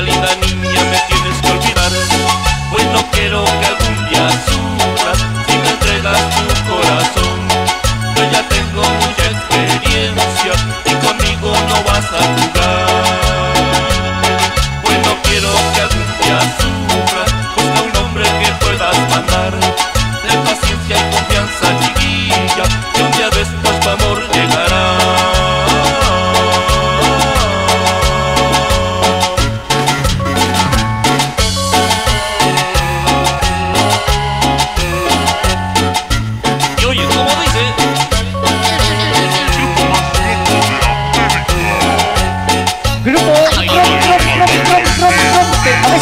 linda niña.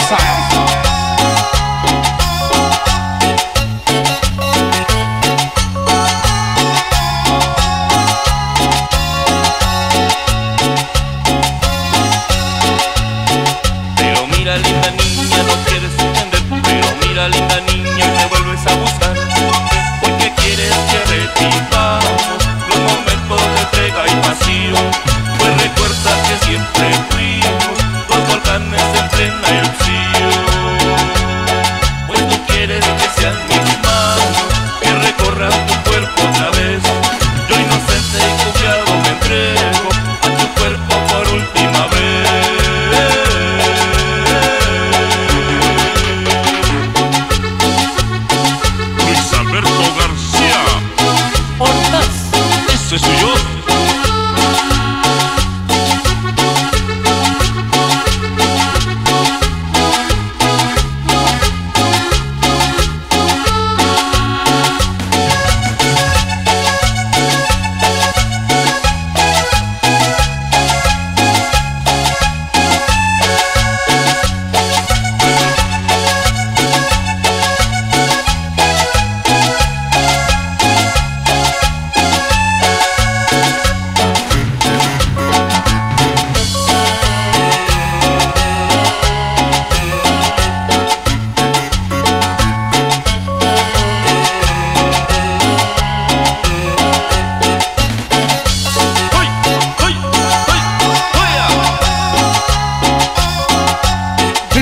Pero mira linda niña no quieres entender, pero mira linda niña y me vuelves a buscar, porque quieres que repita.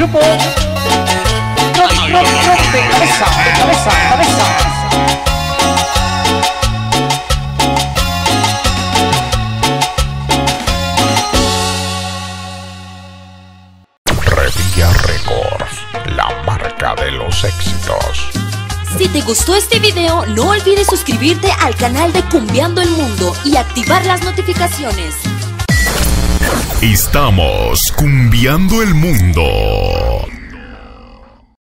grupo. No, no, no, cabeza, cabeza, cabeza. de los éxitos. Si te gustó este video, no olvides suscribirte al canal de Cumbiando el Mundo y activar las notificaciones. Estamos cumbiando el mundo.